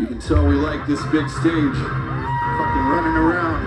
You can tell we like this big stage. Fucking running around.